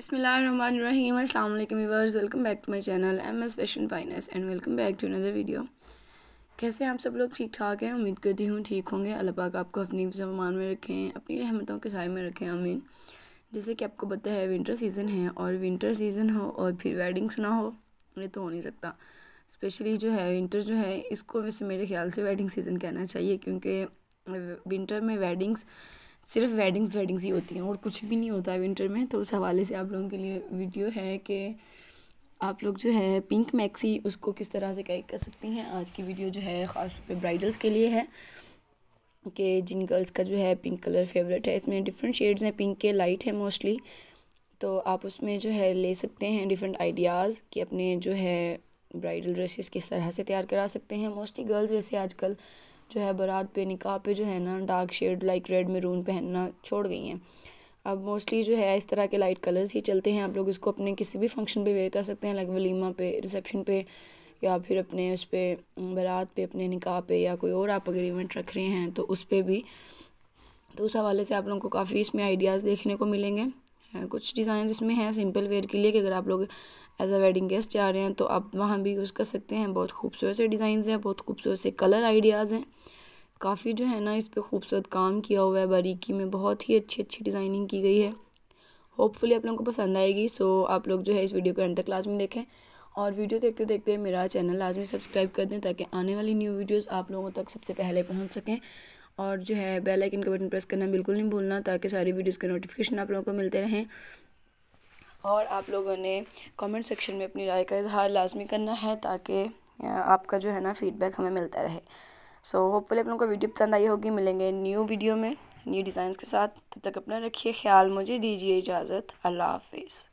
Bismillahirrahmanirrahim. अस्सलाम वालेकुम welcome back to my channel, M S fashion finance, and welcome back to another video. कैसे आप सब लोग? ठीक ठाक हैं? उम्मीद करती हूँ ठीक होंगे। अल्लाह पाक आपको अपनी जमान में रखें, अपनी रहमतों के साय में रखें, आमीन। जैसे कि आपको पता है, विंटर सीज़न है, और विंटर सीज़न हो और फिर वेडिंग्स ना हो, ये तो हो नहीं सकता। स्पेशली जो है, विंटर जो है, इसको वैसे मेरे ख्याल से वेडिंग सीज़न कहना चाहिए, क्योंकि विंटर में वेडिंग्स सिर्फ़ वेडिंग्स वेडिंग्स ही होती हैं और कुछ भी नहीं होता है विंटर में। तो उस हवाले से आप लोगों के लिए वीडियो है कि आप लोग जो है पिंक मैक्सी उसको किस तरह से कैरी कर सकती हैं। आज की वीडियो जो है ख़ास तौर पे ब्राइडल्स के लिए है कि जिन गर्ल्स का जो है पिंक कलर फेवरेट है। इसमें डिफरेंट शेड्स हैं पिंक के लाइट है मोस्टली तो आप उसमें जो है ले सकते हैं डिफरेंट आइडियाज़ कि अपने जो है ब्राइडल ड्रेसेस किस तरह से तैयार करा सकते हैं। मोस्टली गर्ल्स वैसे आजकल जो है बारात पे, निकाह पे जो है ना dark shade like red maroon पहनना छोड़ गई हैं। अब मोस्टली जो है इस तरह के लाइट कलर्स ही चलते हैं। आप लोग इसको अपने किसी भी फ़ंक्शन पे वेयर कर सकते हैं लाइक वलीमा पे रिसेप्शन पे, या फिर अपने उस पर बारात पे, अपने निकाह पे, या कोई और आप अगर इवेंट रख रहे हैं तो उस पर भी। तो उस हवाले से आप लोगों को काफ़ी इसमें आइडियाज़ देखने को मिलेंगे। कुछ डिज़ाइन इसमें हैं सिंपल वेयर के लिए कि अगर आप लोग एज अ वेडिंग गेस्ट जा रहे हैं तो आप वहाँ भी यूज़ कर सकते हैं। बहुत खूबसूरत से डिज़ाइन हैं, बहुत खूबसूरत से कलर आइडियाज़ हैं। काफ़ी जो है ना, इस पर खूबसूरत काम किया हुआ है बारीकी में। बहुत ही अच्छी अच्छी डिज़ाइनिंग की गई है। होपफुली आप लोगों को पसंद आएगी। सो आप लोग जो है इस वीडियो को एंड तक क्लास में देखें। और वीडियो देखते देखते मेरा चैनल आज लाजमी सब्सक्राइब कर दें ताकि आने वाली न्यू वीडियोस आप लोगों तक सबसे पहले पहुँच सकें। और जो है बेल आइकन का बटन प्रेस करना बिल्कुल नहीं भूलना ताकि सारी वीडियोस के नोटिफिकेशन आप लोगों को मिलते रहें। और आप लोगों ने कमेंट सेक्शन में अपनी राय का इजहार लाजमी करना है ताकि आपका जो है ना फीडबैक हमें मिलता रहे। सो so, होपफुली आप लोगों को वीडियो पसंद आई होगी। मिलेंगे न्यू वीडियो में न्यू डिज़ाइन के साथ। तब तक अपना रखिए ख्याल मुझे दीजिए इजाज़त। अल्लाह हाफिज़।